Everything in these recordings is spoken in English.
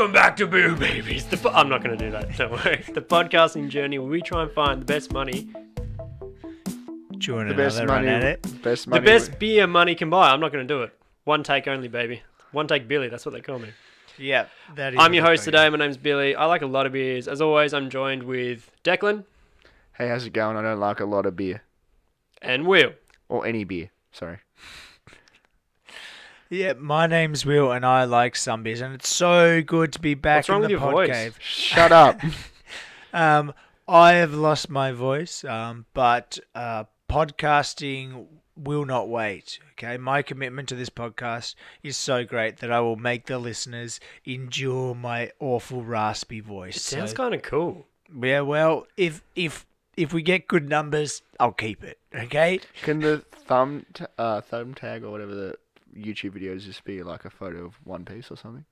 Welcome back to Boo Babies. The po- I'm not going to do that. Don't worry. The podcasting journey where we try and find the best money, Do you want The another best run money. at it? Best the money. best beer money can buy. I'm not going to do it. One take only, baby. One take Billy. That's what they call me. Yeah, that is. I'm your host call today. My name's Billy. I like a lot of beers. As always, I'm joined with Declan Hey, how's it going? I don't like a lot of beer and Will. or any beer. Sorry. Yeah, my name's Will, and I like zombies, and it's so good to be back What's in with the your pod voice? cave. Shut up. Um, I have lost my voice, um, but uh, podcasting will not wait. Okay, my commitment to this podcast is so great that I will make the listeners endure my awful raspy voice. It sounds So- kind of cool. yeah, well, if if if we get good numbers, I'll keep it. Okay. Can the thumb t- uh, thumb tag or whatever the YouTube videos just be like a photo of One Piece or something?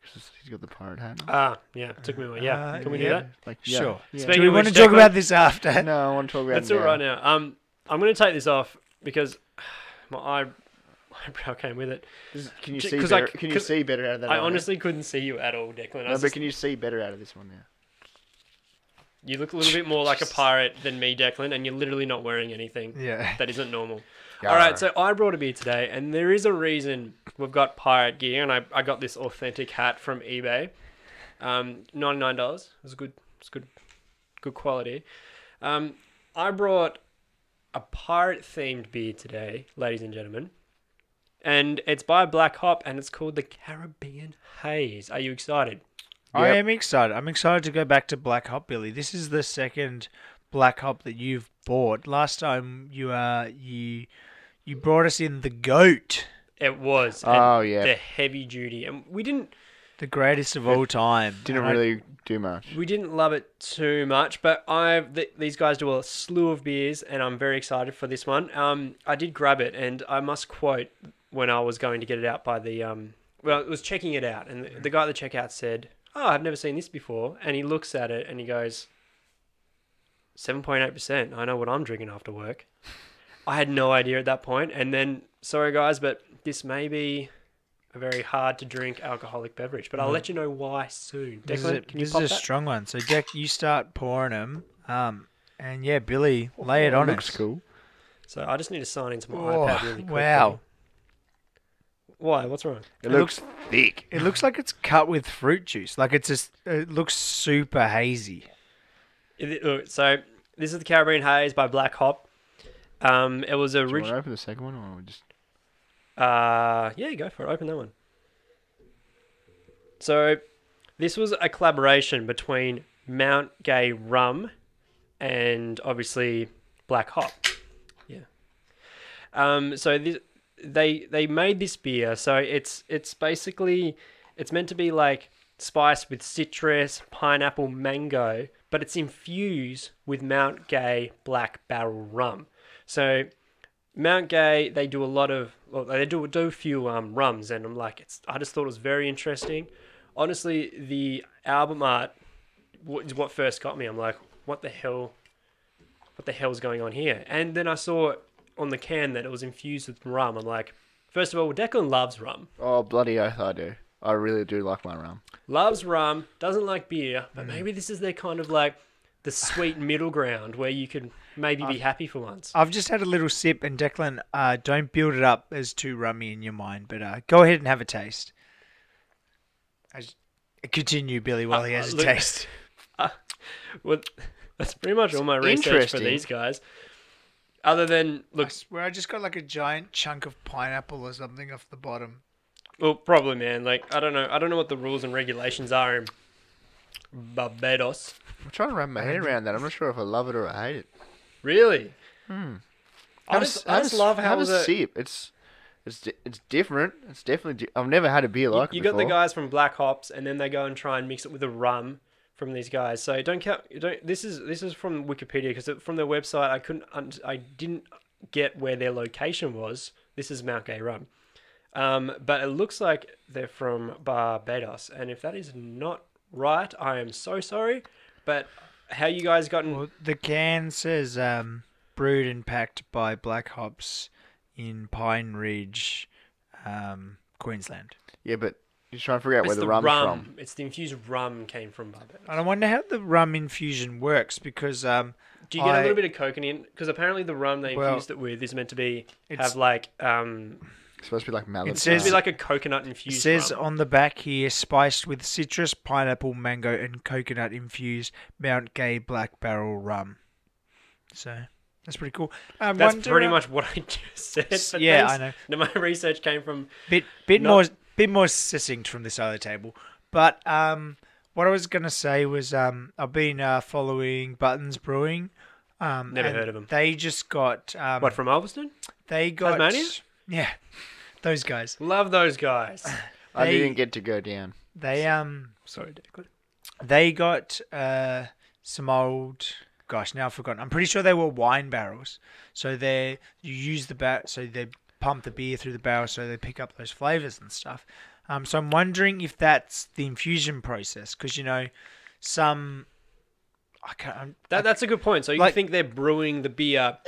Because he's got the pirate hat. on. Ah, yeah. It took me a while. Yeah. Uh, Can we yeah. do that? Like, yeah, Sure. Yeah. Speaking Do we of want which, to talk Declan- about this after? No, I want to talk about. Let's it do it now. right now. Um, I'm going to take this off because my eye, eyebrow came with it. Just- Can you J- see 'cause I better? c- can you 'cause see better out of that? I one, honestly couldn't see you at all, Declan. I yeah? No, was but just- can you see better out of this one now? You look a little bit more like a pirate than me, Declan, and you're literally not wearing anything Yeah. that isn't normal. All right, so I brought a beer today, and there is a reason we've got pirate gear, and I, I got this authentic hat from eBay. Um, ninety nine dollars. It was good. It's good, good quality. Um, I brought a pirate themed beer today, ladies and gentlemen, and it's by Black Hop, and it's called the Caribbean Haze. Are you excited? I am excited. I'm excited to go back to Black Hop, Billy. This is the second Black Hop that you've bought. Last time you uh you you brought us in the goat, It was. Oh yeah. The heavy duty, and we didn't. the greatest of all time. Didn't I- really do much. We didn't love it too much, but I th- these guys do a slew of beers, and I'm very excited for this one. Um, I did grab it, and I must quote when I was going to get it out by the um, well, it was checking it out, and the, the guy at the checkout said, "Oh, I've never seen this before," and he looks at it and he goes, 7.8 percent. I know what I'm drinking after work." I had no idea at that point, and then sorry guys, but this may be a very hard to drink alcoholic beverage, but I'll let you know why soon. This is Declan, a, can you this pop is a that? strong one. So Deck, you start pouring them. Um, and yeah, Billy, lay it on Looks us. cool. So I just need to sign into my Oh, iPad really quickly. wow. Why? What's wrong? It, It looks, thick. It looks like it's cut with fruit juice. Like it's just, it looks super hazy. It- so this is the Caribbean Haze by Black Hop. Um, it was Do you want original. to open the second one or just? Uh, yeah, go for it. Open that one. So this was a collaboration between Mount Gay Rum and obviously Black Hop. Yeah. Um, so this, they they made this beer. So it's it's basically it's meant to be like spiced with citrus, pineapple, mango, but it's infused with Mount Gay Black Barrel Rum. So Mount Gay, they do a lot of, well, they do do a few um, rums, and I'm like, it's. I just thought it was very interesting. Honestly, the album art is what first got me. I'm like, what the hell, what the hell's going on here? And then I saw on the can that it was infused with rum. I'm like, first of all, Declan loves rum, Oh bloody oath! I do. I really do like my rum. loves rum, doesn't like beer, but maybe this is their kind of like the sweet middle ground where you could maybe be happy for once. I've just had a little sip, and Declan, uh, don't build it up as too rummy in your mind, but uh, go ahead and have a taste. As, continue, Billy, while he Uh, has a look- taste. Well, that's pretty much all my research for interesting. these guys. Other than I look, swear, I just got like a giant chunk of pineapple or something off the bottom. well, probably man. Like I don't know, I don't know what the rules and regulations are in Barbados. I'm trying to wrap my head around that. I'm not sure if I love it or I hate it. Really? Hmm. I just, I just love how have a the, sip. It's it's it's different. It's definitely. Di- I've never had a beer you, like you it got the guys from Black Hops, and then they go and try and mix it with a rum from these guys. So don't count. Don't. This is this is from Wikipedia because from their website I couldn't. I didn't get where their location was. This is Mount Gay Rum. Um, but it looks like they're from Barbados, and if that is not right, I am so sorry. But how you guys gotten? Well, the can says um, brewed and packed by Black Hops in Pine Ridge, um, Queensland. Yeah, but You're trying to figure out where the, the rum's rum. from. It's the infused rum came from Barbados. And I wonder how the rum infusion works because um, Do you get I- a little bit of coconut in? Because apparently the rum they Well, infused it with is meant to be it's- have like um, It's supposed to be like mallet. It it's says- to be like a coconut infused. it infused. says rum. on the back here, spiced with citrus, pineapple, mango, and coconut infused Mount Gay Black Barrel rum. So that's pretty cool. I That's pretty much what I just said. yeah, thanks. I know. No, my research came from bit bit Not- more bit more succinct from this other table. But um, what I was gonna say was um, I've been uh, following Buttons Brewing. Um, Never heard of them. They just got um, what from Ulverstone. they got Tasmania? Yeah, those guys. Love those guys. I they- didn't get to go down. They um Sorry, Declan. they got uh some old gosh now I've forgotten. I'm pretty sure they were wine barrels. So they you use the bar so they pump the beer through the barrel so they pick up those flavors and stuff. Um, so I'm wondering if that's the infusion process because you know some I can't I'm, That, that's a good point. So you Like- think they're brewing the beer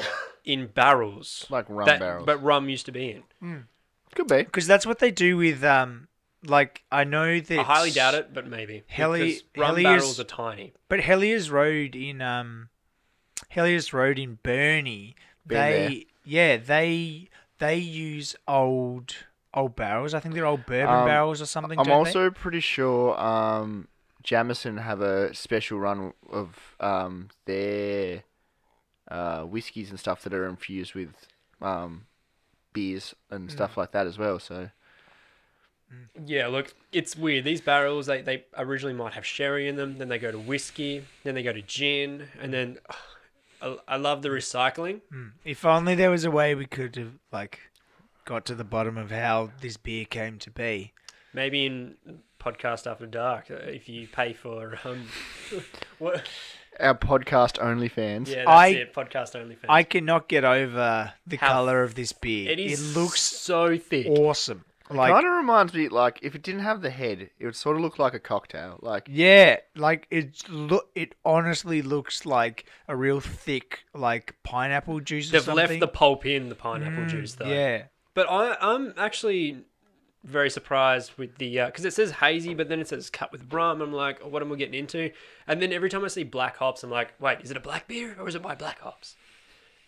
in barrels, Like rum that, barrels. but rum used to be in. Could be. because that's what they do with um like I know that I highly doubt it, but maybe. Helly- because rum Helly's- barrels are tiny. But Hellyers Road in um, Hellyers Road in Burnie, Been they yeah they they use old old barrels. I think they're old bourbon Um, barrels or something. I'm don't they? also pretty sure um, Jameson have a special run of um, their uh, whiskies and stuff that are infused with um, beers and Mm. stuff like that as well. So Yeah, look, it's weird. These barrels, they, they originally might have sherry in them, then they go to whiskey, then they go to gin, and then I, I love the recycling. Mm. If only there was a way we could have like got to the bottom of how this beer came to be. Maybe in podcast after dark, uh, if you pay for um, what? our podcast only fans. Yeah, that's I- it. Podcast only. Fans. I cannot get over the How- color of this beer. It is. It looks so thick. awesome. Like kind of reminds me, like if it didn't have the head, it would sort of look like a cocktail. Like Yeah, like it look. It honestly looks like a real thick, like pineapple juice or They've something. left the pulp in the pineapple Mm, juice though. Yeah, But I, I'm actually very surprised with the because it says hazy, but then it says cut with rum. I'm like, oh, what am I getting into? And then every time I see black hops, I'm like, wait, is it a black beer or is it by black hops?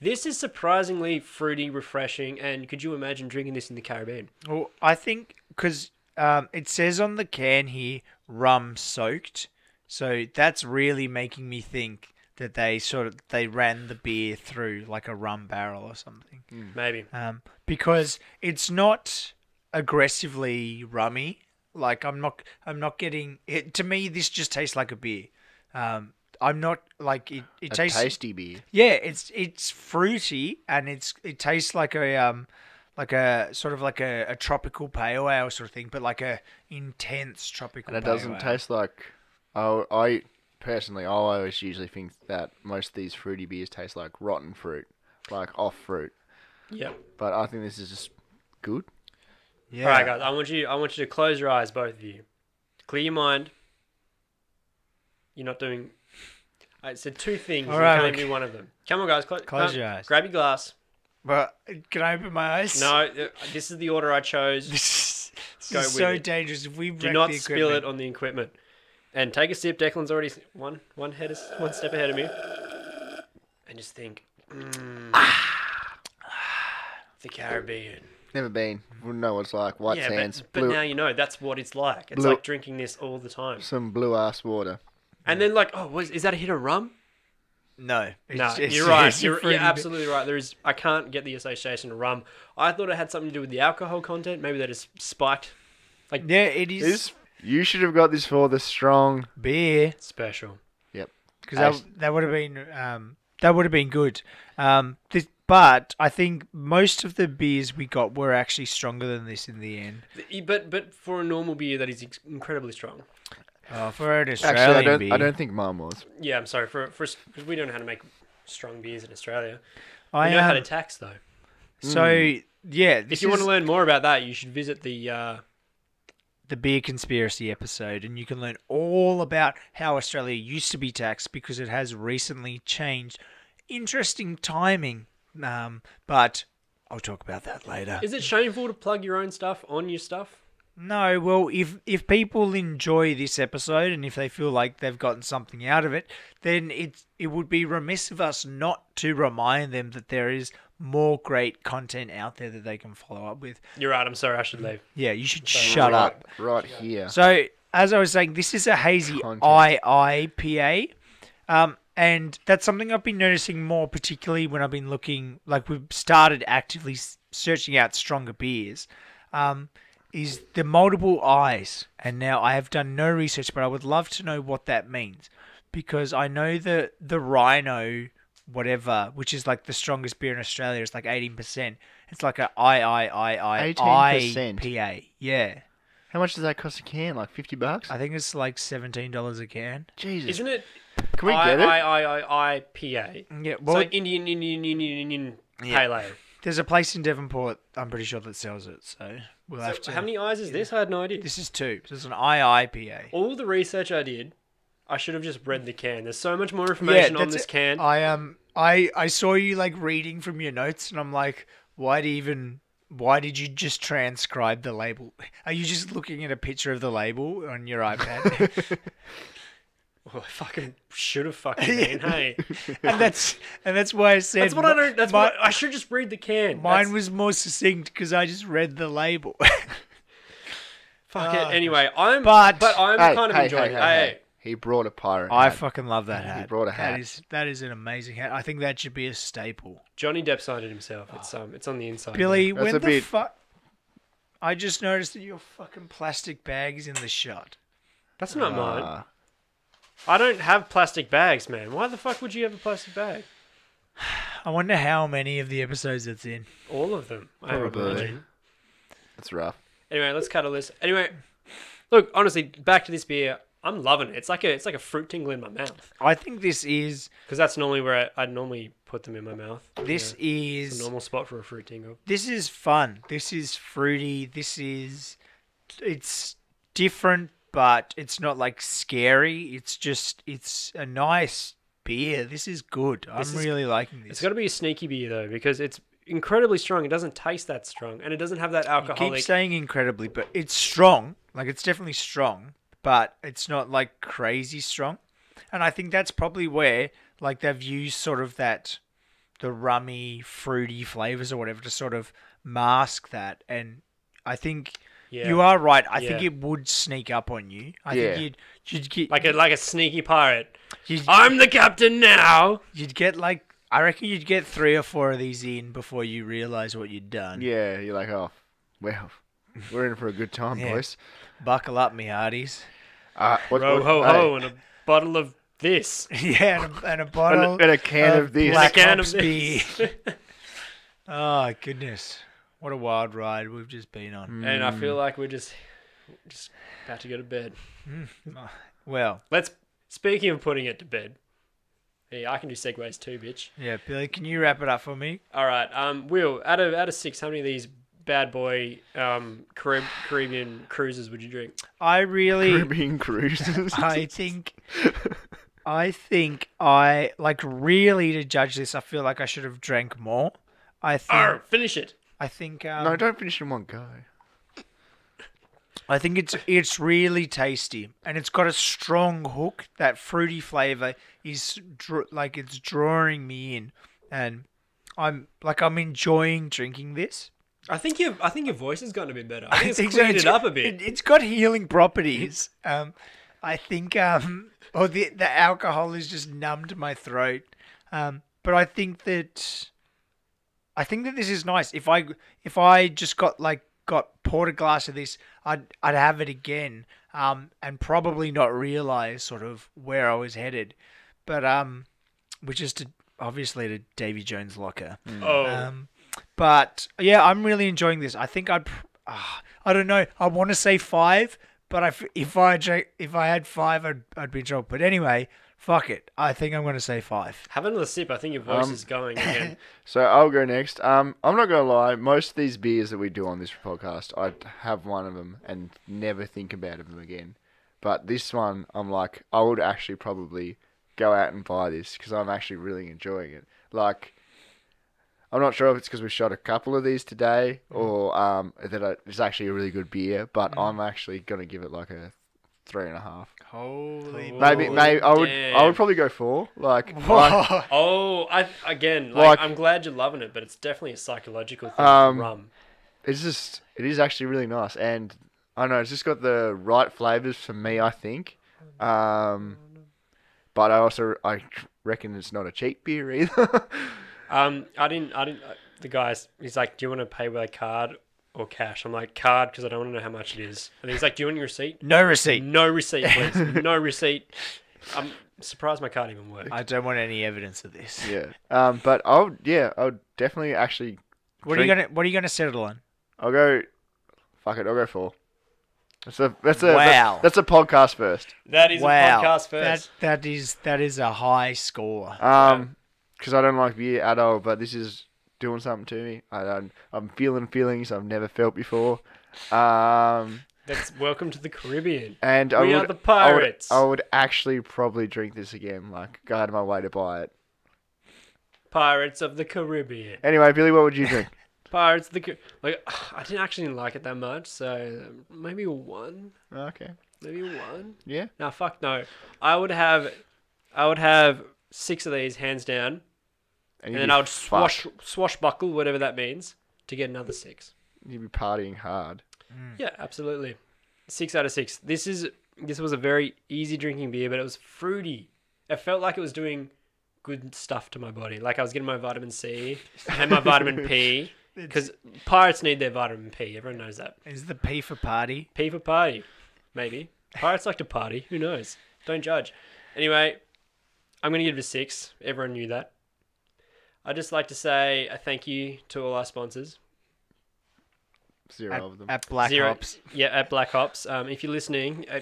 This is surprisingly fruity, refreshing, and could you imagine drinking this in the Caribbean? Well, I think because um, it says on the can here rum soaked, so that's really making me think that they sort of they ran the beer through like a rum barrel or something. Maybe. Um, because it's not aggressively rummy. Like I'm not I'm not getting it. To me, this just tastes like a beer. Um, I'm not like it. It a tastes tasty beer. yeah, it's it's fruity and it's it tastes like a um like a sort of like a, a tropical pale ale sort of thing, but like a intense tropical. And it pale doesn't ale. taste like. I, I personally, I always usually think that most of these fruity beers taste like rotten fruit, like off fruit. Yeah. But I think this is just good. Yeah. All right, guys. I want you. I want you to close your eyes, both of you. Clear your mind. You're not doing. I said two things. All you right, can look. only do one of them. Come on, guys. Clo- Close um, your eyes. Grab your glass. But can I open my eyes? No, uh, this is the order I chose. This is Go with so it. dangerous. If we Do not the spill it on the equipment. And take a sip. Declan's already one one head is, one step ahead of me. And just think, mm, the Caribbean. Never been. Wouldn't know what it's like. White yeah, sands, but, but blue, now you know that's what it's like. It's Blue- like drinking this all the time. some blue ass water. And then like, oh, was, is that a hit of rum? No, it's No, just- you're right. it's You're, you're bit. absolutely right. There is. I can't get the association of rum. I thought it had something to do with the alcohol content. Maybe that is spiked. Like Yeah, it is This you should have got this for the strong. beer Special. Yep. Because that, that would have been um, that would have been good. Um, this, but I think most of the beers we got were actually stronger than this in the end. But but for a normal beer, that is ex- incredibly strong. Oh, for an Australian Actually, I don't. beer, I don't think mine was. Yeah, I'm sorry for for because we don't know how to make strong beers in Australia. I we know how to um, tax though. so yeah. This If you want to learn more about that, you should visit the. Uh, the beer conspiracy episode, and you can learn all about how Australia used to be taxed because it has recently changed. Interesting timing, um, but I'll talk about that later. is it shameful to plug your own stuff on your stuff? No, well, if if people enjoy this episode and if they feel like they've gotten something out of it, then it it would be remiss of us not to remind them that there is more great content out there that they can follow up with. You're right. I'm sorry. I should leave. Yeah, you should shut right, up. Right here. So, as I was saying, this is a hazy Content. IIPA. Um, and that's something I've been noticing more, particularly when I've been looking, like we've started actively searching out stronger beers, um, is the multiple eyes. And now I have done no research, but I would love to know what that means. Because I know that the Rhino, whatever, which is like the strongest beer in Australia, is like 18%. It's like a III, 18%? IPA. Yeah. How much does that cost a can? Like fifty bucks? I think it's like seventeen dollars a can. Jesus. Isn't it? Can we I, get it? I, I, I, I, P A. Yeah, well, so Indian, Indian, Indian, Indian Yeah. Pale Ale. there's a place in Devonport. I'm pretty sure that sells it. So we'll have to. how many eyes is this? I had no idea. This is two. This is an IIPA. All the research I did, I should have just read the can. There's so much more information on this it. can. I um I I saw you like reading from your notes, and I'm like, why do you even? Why did you just transcribe the label? Are you just looking at a picture of the label on your iPad? Oh, I fucking should have fucking been. Hey, and that's and that's why I said that's what I don't. That's mi- what I, I should just read the can. Mine That's- was more succinct because I just read the label. fuck Ah, it. Anyway, I'm but- but I'm Hey, kind of hey, enjoying hey, it. hey, Hey, hey. He brought a pirate. Hat. I hat. fucking love that hat. He brought a hat. That is that is an amazing hat. I think that should be a staple. Johnny Depp signed it himself. It's um, it's on the inside. Billy, That's when a the bit- fuck? I just noticed that your fucking plastic bag is in the shot. that's not mine. Ah, I don't have plastic bags, man. Why the fuck would you have a plastic bag? I wonder how many of the episodes it's in. All of them. I would Probably. imagine. that's rough. Anyway, let's cut a list. Anyway, look, honestly, back to this beer. I'm loving it. It's like a it's like a fruit tingle in my mouth I think this is because that's normally where I, I'd normally put them in my mouth. this Yeah, it's is a normal spot for a fruit tingle. this is fun. This is fruity. This is it's different, but it's not like scary. It's just it's a nice beer. This is good. I'm is- really liking this. It's this. got to be a sneaky beer though because it's incredibly strong. It doesn't taste that strong, and it doesn't have that You keep saying incredibly, but it's strong. Like it's definitely strong, but it's not like crazy strong. And I think that's probably where like they've used sort of that the rummy, fruity flavors or whatever to sort of mask that. And I think yeah, you are right. I think Yeah. it would sneak up on you. I Yeah. think you'd you'd get like a like a sneaky pirate. you'd, I'm the captain now. you'd get like I reckon you'd get three or four of these in before you realize what you'd done. Yeah, you're like, oh, well, we're in for a good time, Yeah. boys. Buckle up, me hearties. Uh, what, Ho what- ho hey, ho, and a bottle of this. yeah, and a, and a And a, bottle and a can of, this. Black can Ops of beer. this. Oh goodness, what a wild ride we've just been on. and I feel like we're just just about to go to bed. Well, Let's. Speaking of putting it to bed, yeah, I can do segues too, bitch. yeah, Billy, can you wrap it up for me? All right, um, Will, out of out of six, how many of these bad boy um Carib- Caribbean cruises would you drink? I really, Caribbean cruises. I think, I think I like really to judge this. I feel like I should have drank more. I think, Arr, finish it. I think, um, no, don't finish in one go. I think it's it's really tasty and it's got a strong hook. That fruity flavor is dr- like it's drawing me in, and I'm like I'm enjoying drinking this. I think your I think your voice has gotten a bit better. I think, it's so. cleaned it up a bit. It, it's got healing properties. Um, I think um, oh the the alcohol has just numbed my throat. Um, but I think that I think that this is nice. If I if I just got like got poured a glass of this, I'd I'd have it again. Um, and probably not realize sort of where I was headed. But um, which is to obviously to Davy Jones' locker. oh, Um, but yeah, I'm really enjoying this. I think I'd, pr- ah, I don't know. I want to say five, but I f if I drank, if I had five, I'd, I'd be in trouble. But anyway, fuck it. I think I'm going to say five. have another sip. I think your voice Um, is going again. So I'll go next. Um, I'm not gonna lie. Most of these beers that we do on this podcast, I'd have one of them and never think about them again. But this one, I'm like, I would actually probably go out and buy this because I'm actually really enjoying it. Like, I'm not sure if it's because we shot a couple of these today or um, that I- it's actually a really good beer, but I'm actually gonna give it like a three and a half. Holy Cool. Maybe, Oh, maybe I would, I would probably go four. Like, like Oh, I again, like, Like- I'm glad you're loving it, but it's definitely a psychological thing. Um, rum. it's just, it is actually really nice, and I don't know, it's just got the right flavors for me, I think. Um, but I also, I reckon it's not a cheap beer either. Um, I didn't, I didn't. Uh, the guys, he's like, "Do you want to pay with a card or cash?" I'm like, "Card," because I don't want to know how much it is. And he's like, "Do you want your receipt?" No receipt. No receipt, please. no receipt. I'm surprised my card even worked. I don't want any evidence of this. yeah. Um, but I'll yeah, I'll definitely actually, What are you Drink- gonna What are you gonna settle on? I'll go, fuck it, I'll go four. That's a, that's a, Wow. that's, that's a podcast first. that is wow, a podcast first. that that is that is a high score. Um, because I don't like beer at all, but this is doing something to me. I don't, I'm feeling feelings I've never felt before. Um, That's welcome to the Caribbean. and I We would, are the I would, pirates. I would actually probably drink this again. Like, go out of my way to buy it. Pirates of the Caribbean. Anyway, Billy, what would you drink? Pirates of the Car- like. I didn't actually like it that much, so um, maybe one, okay. maybe one. Yeah. No, fuck no. I would have, I would have six of these hands down, and you'd then I would fucked. swash swashbuckle whatever that means to get another six. You'd be partying hard. Mm. Yeah, absolutely. Six out of six. This is this was a very easy drinking beer, but it was fruity. It felt like it was doing good stuff to my body. Like I was getting my vitamin C and my vitamin P. Because pirates need their vitamin P. Everyone knows that. Is the P for party? P for party. Maybe. Pirates like to party. Who knows? Don't judge. Anyway, I'm going to give it a six. Everyone knew that. I'd just like to say a thank you to all our sponsors. Zero At, of them. at Black Zero- Ops. Yeah, at Black Ops. Um, if you're listening, uh,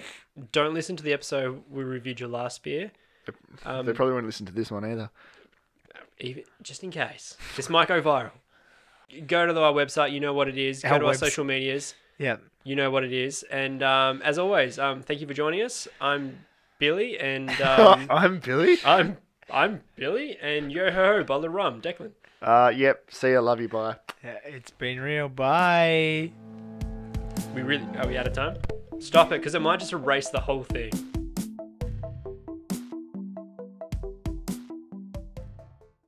don't listen to the episode we reviewed your last beer. Um, they probably won't listen to this one either. even, just in case. This might go viral. Go to the, our website. You know what it is. Go Our to our social medias. Yeah. You know what it is. And um, as always, um, thank you for joining us. I'm Billy, and um, I'm Billy. I'm I'm Billy, and yo ho ho, bottle of rum, Declan. Uh, yep. See ya. Love you. Bye. yeah. It's been real. Bye. We really are we out of time? Stop it, because it might just erase the whole thing.